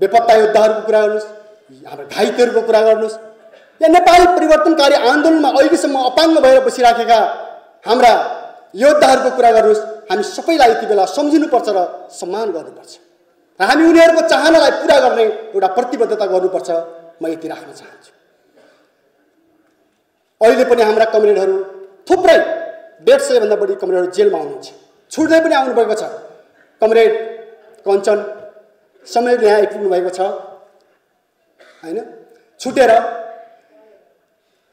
बेपत्ता योद्धाहरूको कुरा गर्नुहोस् हाम्रो घाइतेहरूको कुरा गर्नुहोस् या नेपाली परिवर्तनकारी आन्दोलनमा अहिलेसम्म अपाङ्ग भएर बसिराखेका हाम्रा योद्धाहरूको कुरा गर्नुहोस् हामी सबैलाई यति बेला सम्झिनुपर्छ र सम्मान गर्नुपर्छ। र हामी उनीहरूको चाहनालाई पुरा गर्ने एउटा प्रतिबद्धता गर्नुपर्छ म यति राख्न चाहन्छु। अहिले पनि हाम्रा कमरेडहरू थुप्रै डेढ सयभन्दा बढी कमरेडहरू जेलमा आउनुहुन्छ छुट्दै पनि आउनुभएको छ। कमरेड कञ्चन समय यहाँ आइपुग्नु भएको छ। होइन? छुटेर।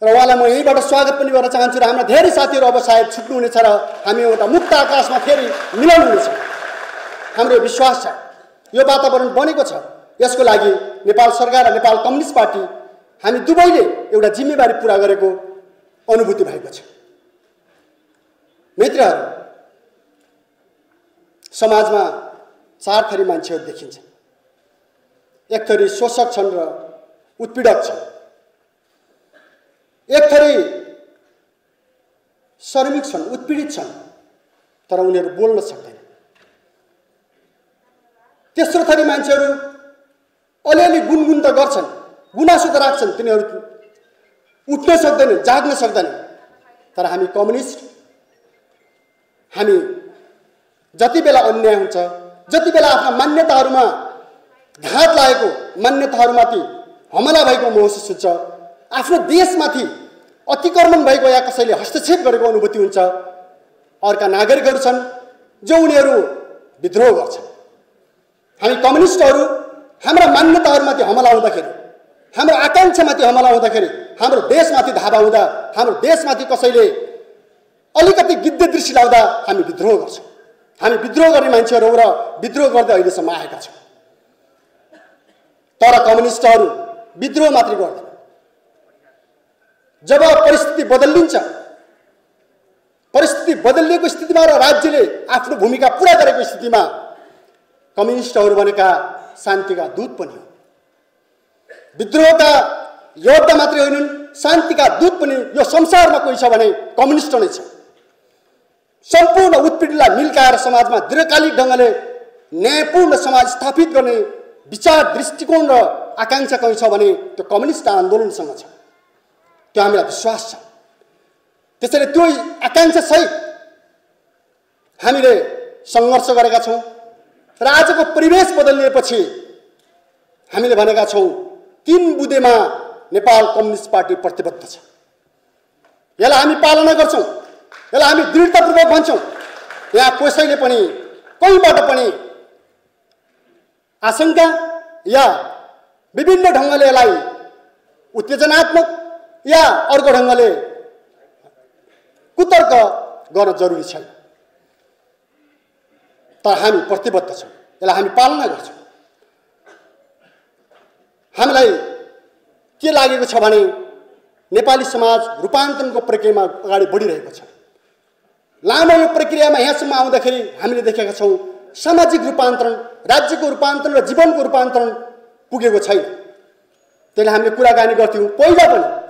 र उहाँलाई म यहीँबाट स्वागत पनि गर्न चाहन्छु र हाम्रा धेरै साथीहरू अब सायद छुट्नुहुनेछ र हामी एउटा मुक्त आकाशमा फेरि मिलाउनु हुनेछ हाम्रो विश्वास छ। यो वातावरण बनेको छ। यसको लागि नेपाल सरकार र नेपाल कम्युनिस्ट पार्टी हामी दुवैले एउटा जिम्मेवारी पुरा गरेको अनुभूति भएको छ। मित्रहरू समाजमा चार थरी मान्छेहरू देखिन्छ। एक थरी शोषक छन् र उत्पीडक छन्। एक थरी श्रमिक छन् उत्पीडित छन् तर उनीहरू बोल्न सक्दैन। तेस्रो थरी मान्छेहरू अलिअलि गुनगुन त गर्छन् गुनासो त राख्छन् तिनीहरू उठ्न सक्दैनन् जाग्न सक्दैनन् तर हामी कम्युनिस्ट हामी जति बेला अन्याय हुन्छ जति बेला आफ्ना मान्यताहरूमा घात लागेको मान्यताहरूमाथि हमला भएको महसुस हुन्छ। आफ्नो देशमाथि अतिक्रमण भएको या कसैले हस्तक्षेप गरेको अनुभूति हुन्छ। अर्का नागरिकहरू छन् जो उनीहरू विद्रोह गर्छन्। हामी कम्युनिस्टहरू हाम्रा मान्यताहरूमाथि हमला हुँदाखेरि हाम्रो आकाङ्क्षामाथि हमला हुँदाखेरि हाम्रो देशमाथि धावा हुँदा हाम्रो देशमाथि कसैले अलिकति गिद्ध दृष्टि लाउँदा हामी विद्रोह गर्छौँ। हामी विद्रोह गर्ने मान्छेहरू र विद्रोह गर्दै अहिलेसम्म आएका छौँ। तर कम्युनिस्टहरू विद्रोह मात्रै गर्दैन। जब परिस्थिति बदलिन्छ परिस्थिति बदलिएको स्थितिमा र राज्यले आफ्नो भूमिका पुरा गरेको स्थितिमा कम्युनिस्टहरू भनेका शान्तिका दूत पनि हो विद्रोहका योद्धा मात्रै होइनन् शान्तिका दूत पनि यो संसारमा कोही छ भने कम्युनिस्ट नै छ। सम्पूर्ण उत्पीडनलाई मिल्काएर समाजमा दीर्घकालिक ढङ्गले न्यायपूर्ण समाज स्थापित गर्ने विचार दृष्टिकोण र आकाङ्क्षा कहीँ छ भने त्यो कम्युनिस्ट आन्दोलनसँग छ। त्यो हामीलाई विश्वास छ। त्यसैले त्यो आकाङ्क्षासहित हामीले सङ्घर्ष गरेका छौँ। र आजको परिवेश बदलिएपछि हामीले भनेका छौँ तिन बुधेमा नेपाल कम्युनिस्ट पार्टी प्रतिबद्ध छ। यसलाई हामी पालना गर्छौँ। यसलाई हामी दृढतापूर्वक भन्छौँ। यहाँ कसैले पनि कहीँबाट पनि आशंका या विभिन्न ढङ्गले यसलाई उत्तेजनात्मक या अर्को ढङ्गले कुतर्क गर्न जरुरी छैन। तर हामी प्रतिबद्ध छौँ। यसलाई हामी पालना गर्छौँ। हामीलाई के लागेको छ भने नेपाली समाज रूपान्तरणको प्रक्रियामा अगाडि बढिरहेको छ। लामो यो प्रक्रियामा यहाँसम्म आउँदाखेरि हामीले देखेका छौँ सामाजिक रूपान्तरण राज्यको रूपान्तरण र जीवनको रूपान्तरण पुगेको छैन। त्यसले हामीले कुराकानी गर्थ्यौँ। पहिला पनि